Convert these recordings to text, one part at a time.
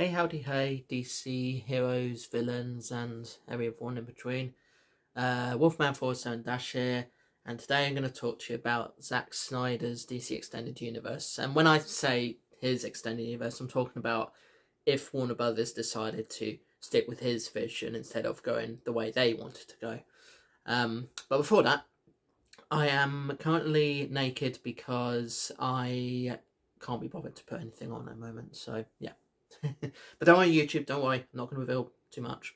Hey howdy hey DC heroes, villains and everyone in between. Uh, Wolfman 47 Dash here and today I'm going to talk to you about Zack Snyder's DC Extended Universe. And when I say his Extended Universe I'm talking about if Warner Brothers decided to stick with his vision instead of going the way they wanted to go. Um, but before that, I am currently naked because I can't be bothered to put anything on at the moment. So yeah. but don't worry, YouTube. Don't worry. I'm not going to reveal too much.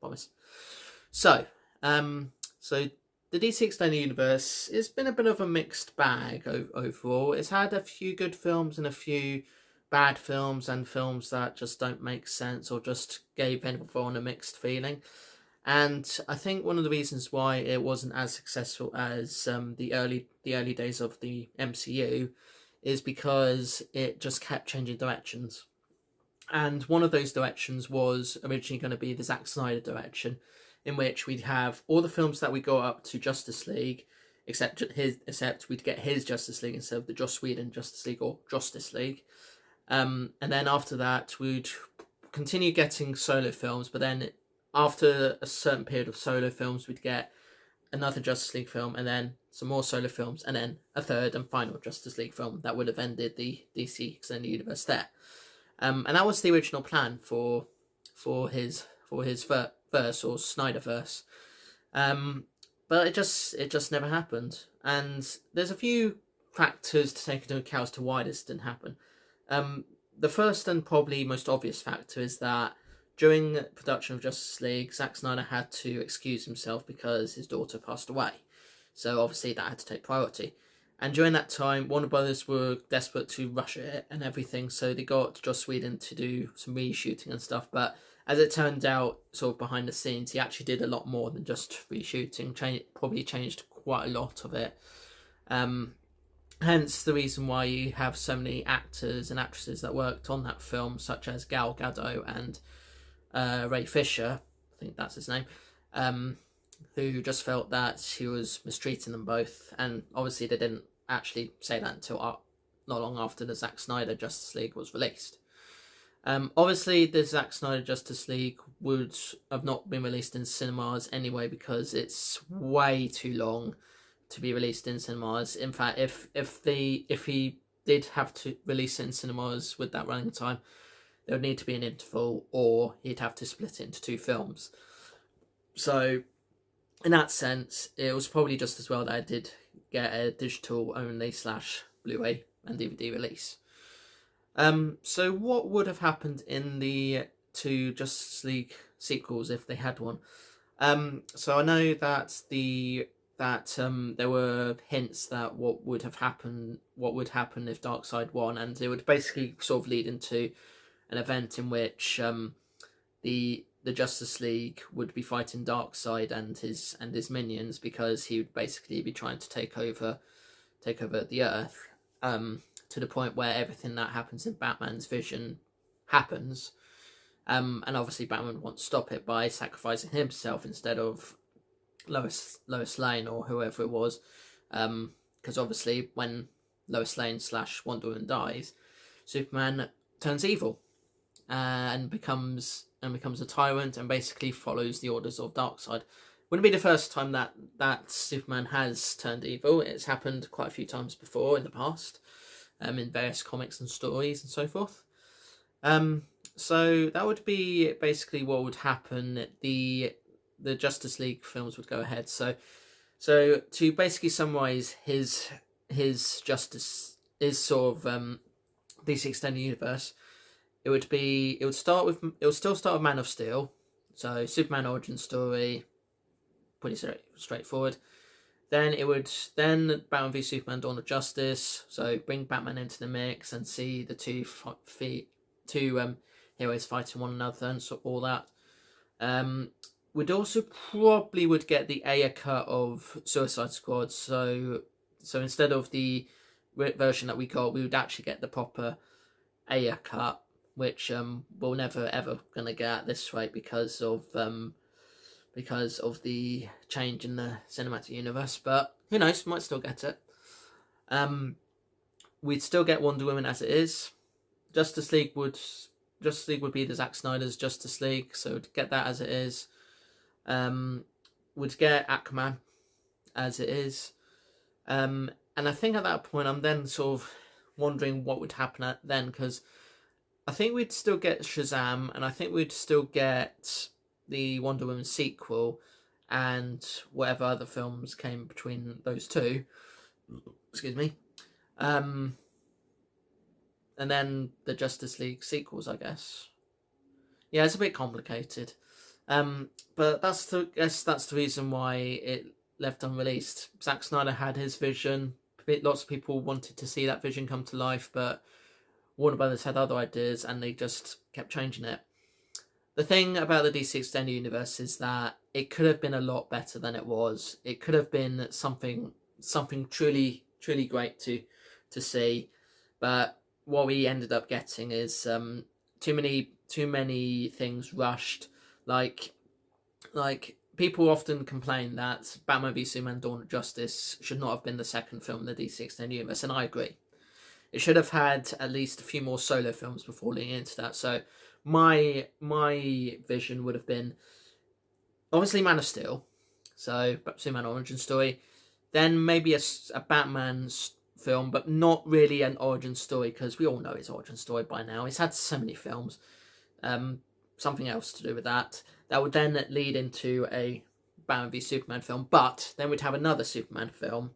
Promise. So, um, so the DC Extended Universe has been a bit of a mixed bag overall. It's had a few good films and a few bad films and films that just don't make sense or just gave everyone a mixed feeling. And I think one of the reasons why it wasn't as successful as um, the early the early days of the MCU is because it just kept changing directions. And one of those directions was originally going to be the Zack Snyder direction, in which we'd have all the films that we go up to Justice League, except his, except we'd get his Justice League instead of the Joss Whedon Justice League or Justice League. Um, and then after that, we'd continue getting solo films, but then after a certain period of solo films, we'd get another Justice League film, and then some more solo films, and then a third and final Justice League film that would have ended the DC Extended Universe there. Um, and that was the original plan for for his for his ver- verse or Snyderverse. Um, but it just it just never happened. And there's a few factors to take into account as to why this didn't happen. Um, the first and probably most obvious factor is that during production of Justice League, Zack Snyder had to excuse himself because his daughter passed away. So obviously that had to take priority. And during that time, Warner Brothers were desperate to rush it and everything, so they got Joss Whedon to do some reshooting and stuff. But as it turned out, sort of behind the scenes, he actually did a lot more than just reshooting. Change, probably changed quite a lot of it. Um, hence the reason why you have so many actors and actresses that worked on that film, such as Gal Gadot and uh, Ray Fisher, I think that's his name, um, who just felt that he was mistreating them both. And obviously, they didn't actually say that until not long after the Zack Snyder Justice League was released. Um, obviously, the Zack Snyder Justice League would have not been released in cinemas anyway because it's way too long to be released in cinemas. In fact, if if the if he did have to release it in cinemas with that running time, there would need to be an interval or he'd have to split it into two films. So, in that sense, it was probably just as well that I did get a digital only slash Blu-ray and DVD release. Um, so what would have happened in the two Justice League sequels if they had one? Um, so I know that the that um, there were hints that what would have happened, what would happen if Darkseid won, and it would basically sort of lead into an event in which um, the the Justice League would be fighting Darkseid and his and his minions because he would basically be trying to take over take over the Earth um, to the point where everything that happens in Batman's vision happens. Um, and obviously Batman wants to stop it by sacrificing himself instead of Lois Lois Lane or whoever it was. Because um, obviously when Lois Lane slash Wonder Woman dies, Superman turns evil and becomes and becomes a tyrant and basically follows the orders of Darkseid. Wouldn't be the first time that that Superman has turned evil. It's happened quite a few times before in the past, um, in various comics and stories and so forth. Um, so that would be basically what would happen. The the Justice League films would go ahead. So, so to basically summarize his his justice is sort of um, DC extended universe it would be it would start with it would still start with Man of Steel, so Superman origin story, pretty straight, straightforward. Then it would then Batman v Superman: Dawn of Justice, so bring Batman into the mix and see the two feet, two um, heroes fighting one another and so all that. Um, would also probably would get the Ayer cut of Suicide Squad, so so instead of the version that we got, we would actually get the proper Ayer cut which um, we're never ever to get this rate because of um, because of the change in the cinematic universe. But who knows? Might still get it. Um, we'd still get Wonder Woman as it is. Justice League would Justice League would be the Zack Snyder's Justice League, so to get that as it is. Um, would get Aquaman as it is. Um, and I think at that point, I'm then sort of wondering what would happen at then because I think we'd still get Shazam, and I think we'd still get the Wonder Woman sequel and whatever other films came between those two. Excuse me. Um, and then the Justice League sequels, I guess. Yeah, it's a bit complicated. Um, but that's the guess that's the reason why it left unreleased. Zack Snyder had his vision. Lots of people wanted to see that vision come to life, but Warner Brothers had other ideas, and they just kept changing it. The thing about the DC Extended Universe is that it could have been a lot better than it was. It could have been something something truly truly great to to see, but what we ended up getting is um, too many too many things rushed. Like like people often complain that Batman v Superman: Dawn of Justice should not have been the second film in the DC Extended Universe, and I agree. It should have had at least a few more solo films before leading into that. So my my vision would have been obviously Man of Steel, so Superman origin story, then maybe a, a Batman film, but not really an origin story because we all know his origin story by now. He's had so many films. Um, something else to do with that. That would then lead into a Batman v Superman film, but then we'd have another Superman film,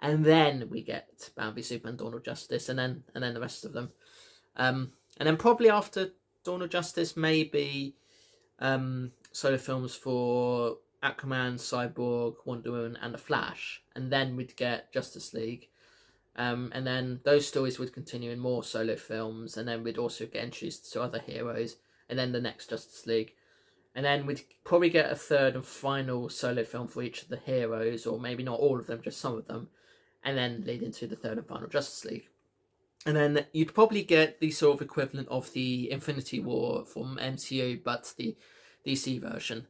and then we get Batman v Superman: Dawn of Justice, and then and then the rest of them, um, and then probably after Dawn of Justice, maybe um, solo films for Aquaman, Cyborg, Wonder Woman, and The Flash, and then we'd get Justice League, um, and then those stories would continue in more solo films, and then we'd also get introduced to other heroes, and then the next Justice League. And then we'd probably get a third and final solo film for each of the heroes, or maybe not all of them, just some of them, and then lead into the third and final Justice League. And then you'd probably get the sort of equivalent of the Infinity War from MCU, but the DC version.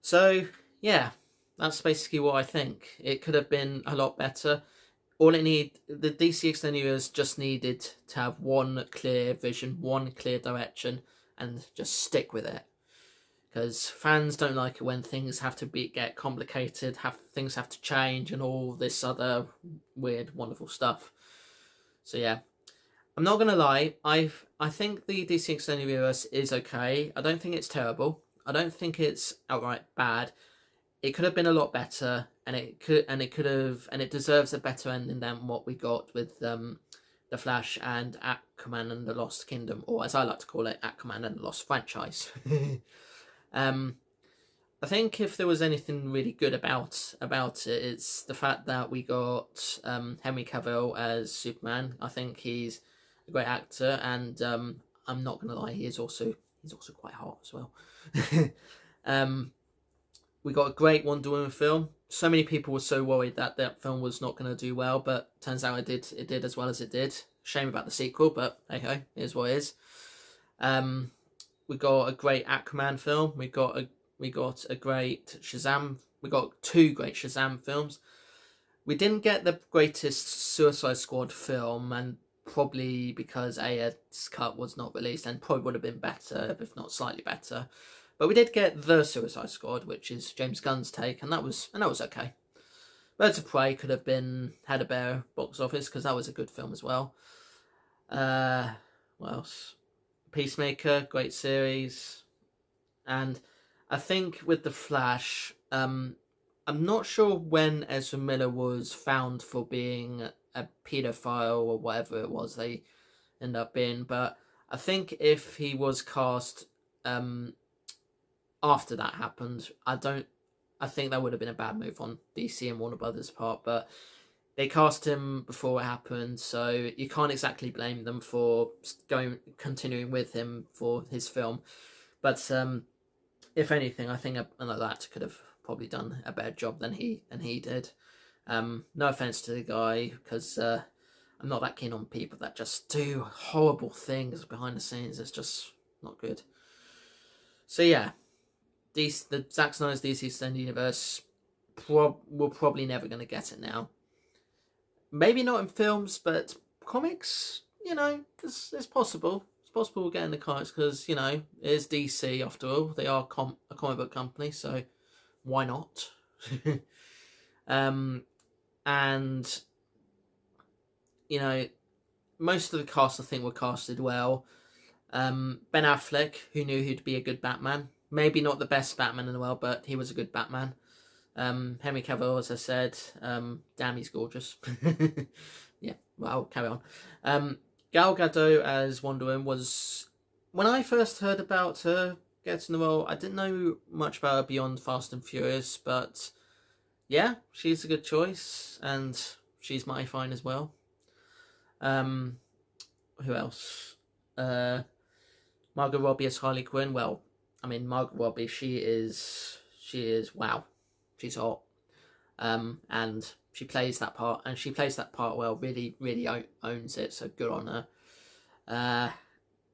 So, yeah, that's basically what I think. It could have been a lot better all it need the DC extended universe just needed to have one clear vision, one clear direction, and just stick with it. Because fans don't like it when things have to be get complicated, have things have to change, and all this other weird, wonderful stuff. So yeah, I'm not gonna lie. I I think the DC extended universe is okay. I don't think it's terrible. I don't think it's outright bad it could have been a lot better and it could and it could have and it deserves a better ending than what we got with um the Flash and Aquaman and the Lost Kingdom, or as I like to call it, Aquaman and the Lost Franchise. um, I think if there was anything really good about about it, it's the fact that we got um, Henry Cavill as Superman. I think he's a great actor, and um, I'm not gonna lie, he is also he's also quite hot as well. um, we got a great Wonder Woman film. So many people were so worried that that film was not going to do well, but turns out it did. It did as well as it did. Shame about the sequel, but hey ho, is what it is. Um, we got a great Aquaman film. We got a we got a great Shazam. We got two great Shazam films. We didn't get the greatest Suicide Squad film, and probably because its cut was not released, and probably would have been better if not slightly better. But we did get The Suicide Squad, which is James Gunn's take, and that was and that was okay. Birds of Prey could have been had a better box office because that was a good film as well. Uh, what else? Peacemaker, great series, and I think with the Flash, um, I'm not sure when Ezra Miller was found for being a paedophile or whatever it was they end up being, but I think if he was cast um, after that happened, I don't. I think that would have been a bad move on DC and Warner Brothers' part, but they cast him before it happened, so you can't exactly blame them for going continuing with him for his film. But um, if anything, I think another actor could have probably done a better job than he than he did. Um, no offense to the guy, because uh, I'm not that keen on people that just do horrible things behind the scenes. It's just not good. So yeah, DC, the Zack Snyder's DC Extended Universe, prob- we're probably never going to get it now. Maybe not in films, but comics, you know, it's, possible. it's possible. It's possible getting the comics because you know it is DC after all. They are com- a comic book company, so why not? um, and you know, most of the cast I think were casted well. Um, ben Affleck, who knew he'd be a good Batman, maybe not the best Batman in the world, but he was a good Batman. Um, Henry Cavill, as I said, um, damn, he's gorgeous. yeah, well, carry on. Um, Gal Gadot as Wonder Woman was when I first heard about her getting the role. I didn't know much about her beyond Fast and Furious, but yeah, she's a good choice, and she's mighty fine as well. Um, who else? Uh, Margot Robbie as Harley Quinn. Well, I mean, Margot Robbie, she is, she is wow, she's hot, um, and she plays that part, and she plays that part well. Really, really owns it. So good on her. Uh,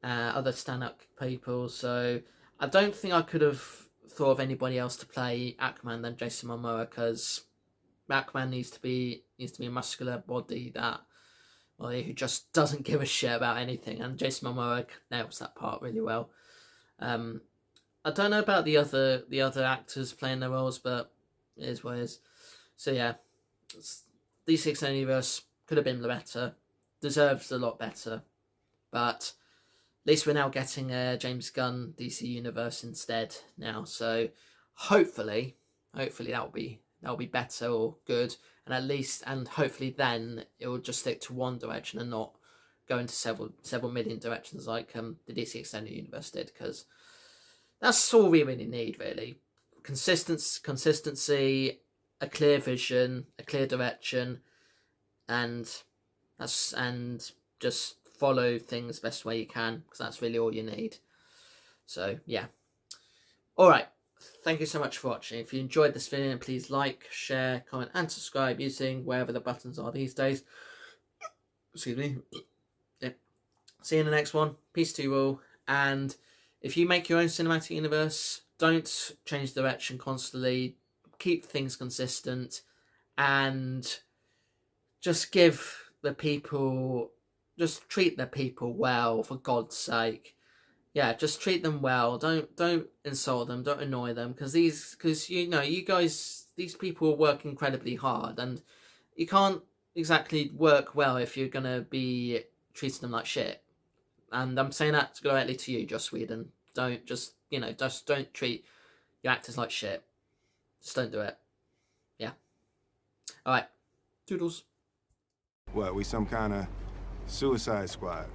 uh, other stand-up people. So I don't think I could have thought of anybody else to play Aquaman than Jason Momoa because Aquaman needs to be needs to be a muscular body that well, who just doesn't give a shit about anything, and Jason Momoa nails that part really well. Um, I don't know about the other the other actors playing their roles, but is what it is. So yeah, DC Universe could have been better, deserves a lot better, but at least we're now getting a James Gunn DC Universe instead now. So hopefully, hopefully that'll be that'll be better or good, and at least and hopefully then it will just stick to one direction and not go into several several million directions like um the DC Extended Universe did because that's all we really need really consistency consistency a clear vision a clear direction and that's and just follow things best way you can because that's really all you need. So yeah. Alright, thank you so much for watching. If you enjoyed this video, please like, share, comment and subscribe using wherever the buttons are these days. Excuse me. Yeah. See you in the next one. Peace to you all. And if you make your own cinematic universe, don't change direction constantly. Keep things consistent and just give the people just treat the people well for God's sake. Yeah, just treat them well. Don't don't insult them. Don't annoy them because these because you know you guys these people work incredibly hard and you can't exactly work well if you're gonna be treating them like shit. And I'm saying that directly to you, Joss Whedon. Don't just you know just don't treat your actors like shit. Just don't do it. Yeah. All right. Doodles. What? We some kind of Suicide Squad.